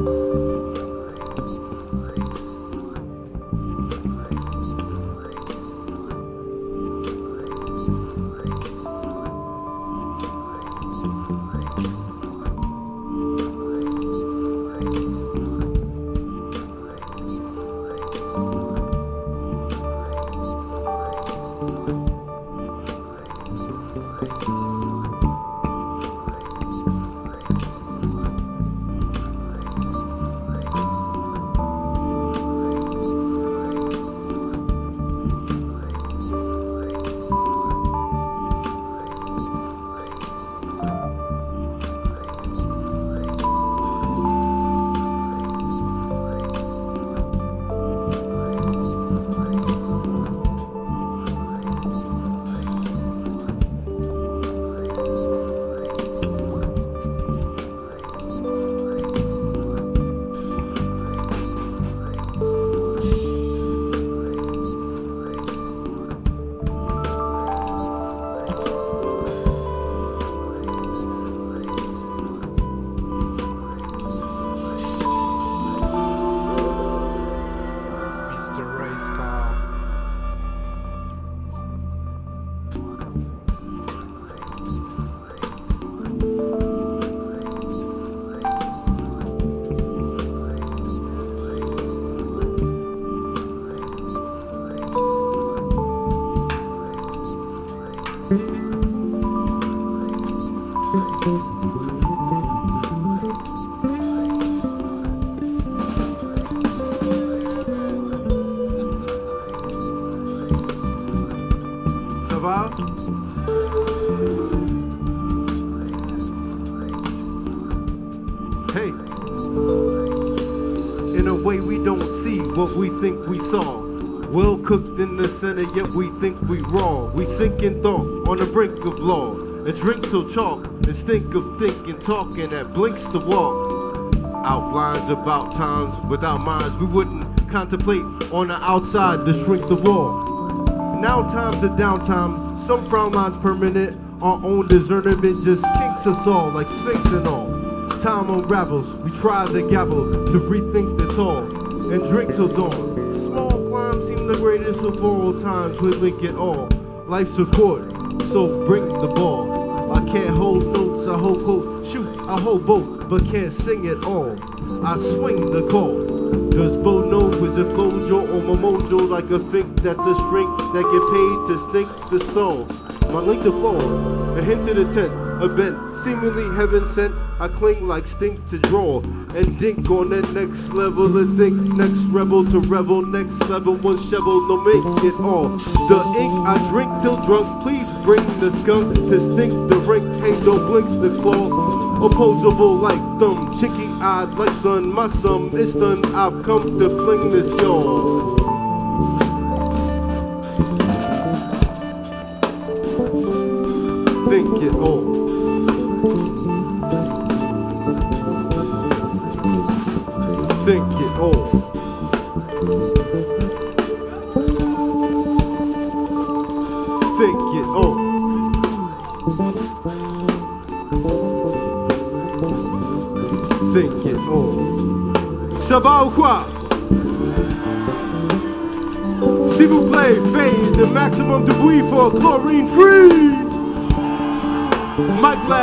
Mr. Hey. In a way we don't see what we think we saw. Well cooked in the center, yet we think we raw. We sink in thought on the brink of law. And drink till chalk and stink of thinking, talking that blinks the walk. Outlines about times without minds we wouldn't contemplate on the outside to shrink the wall. Now times are down times, some frown lines permanent. Our own discernment just kinks us all like sphinx and all. Time unravels, we try the gavel to rethink the tall and drink till dawn. Greatest of all times, we link it all. Life's a court, so bring the ball. I can't hold notes, I quote, shoot, I hold both, but can't sing it all. I swing the call. Does Bo know is it Flojo or Momojo like a fink that's a shrink that get paid to stink the stall? My link to fall, a hint to the tent, a bent, seemingly heaven sent. I cling like stink to draw and dink on that next level and think next rebel to revel next level one shovel no make it all. The ink I drink till drunk, please bring the skunk to stink the rink. Hey, don't blinks the claw, opposable like thumb, chicky eyed like sun. My sum is done. I've come to fling this y'all. Think it all.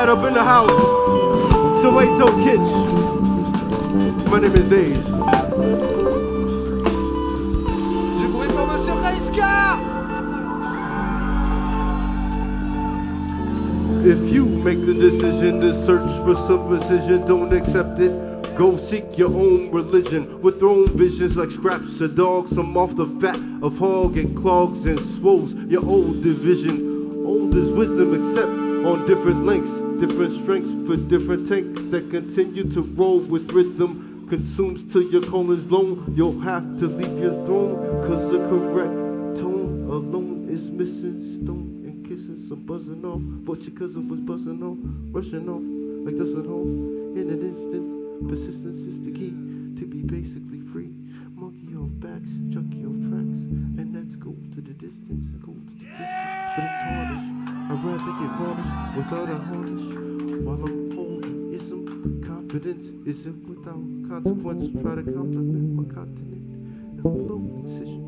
Up in the house. Soweto Kinch. My name is Days. Du bruit pour Monsieur Car. If you make the decision to search for some precision, don't accept it. Go seek your own religion with your own visions like scraps of dogs. Some off the fat of hog and clogs and swoles. Your old division, old is wisdom, except on different lengths, different strengths for different tanks that continue to roll with rhythm. Consumes till your colon's blown. You'll have to leave your throne, cause the correct tone alone is missing. Stone and kissing, some buzzing off. But your cousin was buzzing off, rushing off like dust at home. In an instant, persistence is the key to be basically free. Monkey off backs, junkie off tracks, and that's go to the distance, go to the distance. But it's hardish. I'd rather get varnished without a harness while I'm holding ism, confidence. Confidence isn't without consequence. Try to compliment my continent and flow incision.